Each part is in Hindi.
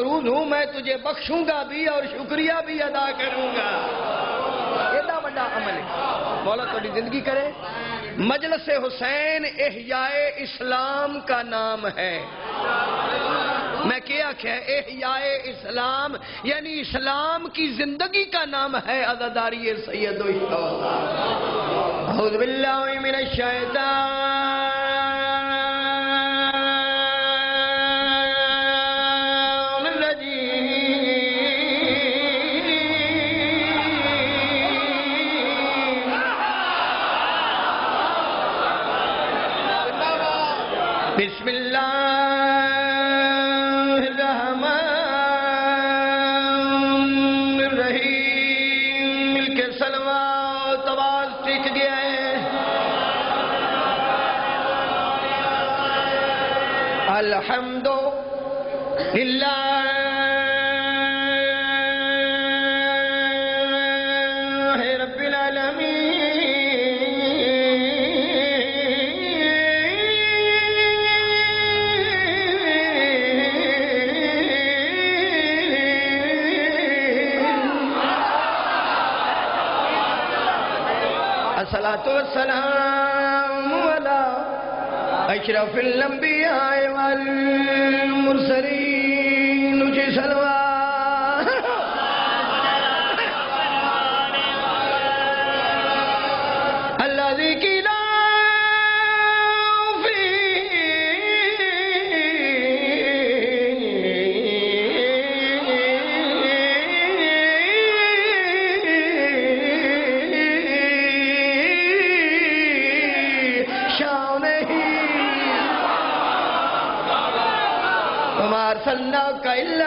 मकरूज हूँ मैं तुझे बख्शूँगा भी और शुक्रिया भी अदा करूँगा। एडा बड़ा अमल है। मौला थोड़ी ज़िंदगी करे। मजलस हुसैन एहयाए इस्लाम का नाम है। मैं क्या आख्या? एहयाए इस्लाम, यानी इस्लाम की ज़िंदगी का नाम है अदादारी सैयद बिस्मिल्लाहिर्रहमानिर्रहीम। के सलवा तवाज टिक गया है। अलहमदो सलाम अला अशरफिल अंबिया वल मुरसलीन जी सलवा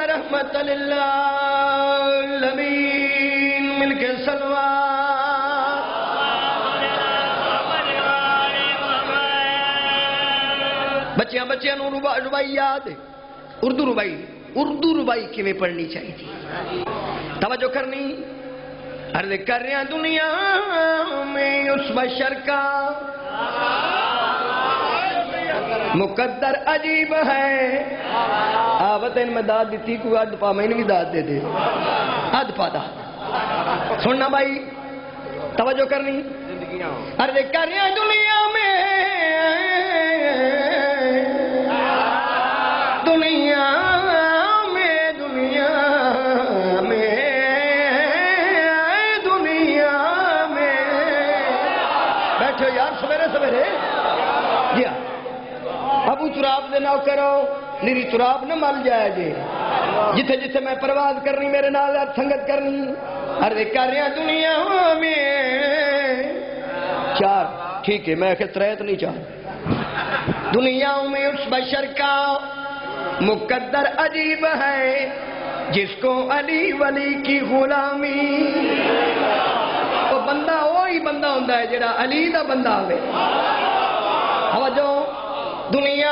रहमत लमीन मिलके सलवा बच्चिया बच्चिया रुबाई याद। उर्दू रुबाई। उर्दू रुबाई किमें पढ़नी चाहिए? तवज्जो करनी। अर्ज़ कर दुनिया में उस बशर का। मुकद्दर अजीब है। आवत इन में दाद दी को अद पा, मैंने भी दाद दे दे। अद पा दा। सुनना भाई, तवज्जो करनी। अरे कर दुनिया में, दुनिया बैठो यार, सवेरे सवेरे जी हाँ। ना करो निरी तुराब न मल जाए जे। जिथे जिथे मैं प्रवास करनी, मेरे नाल संगत करनी। अरे कर रहा दुनिया में। चार, ठीक है, मैं त्रै तो नहीं चार दुनिया में उस बशर का मुकद्दर अजीब है, जिसको अली वली की गुलामी। तो बंदा वही बंदा होता है, जेड़ा अली का बंदा हवजो दुनिया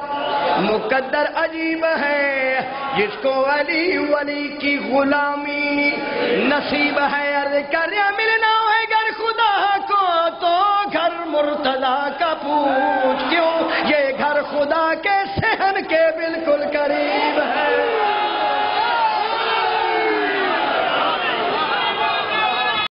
मुकद्दर अजीब है। जिसको अली वली की गुलामी नसीब है। अरे कर मिलना है घर खुदा को तो घर मुर्तदा का पूछ क्यों? ये घर खुदा के सहन के बिल्कुल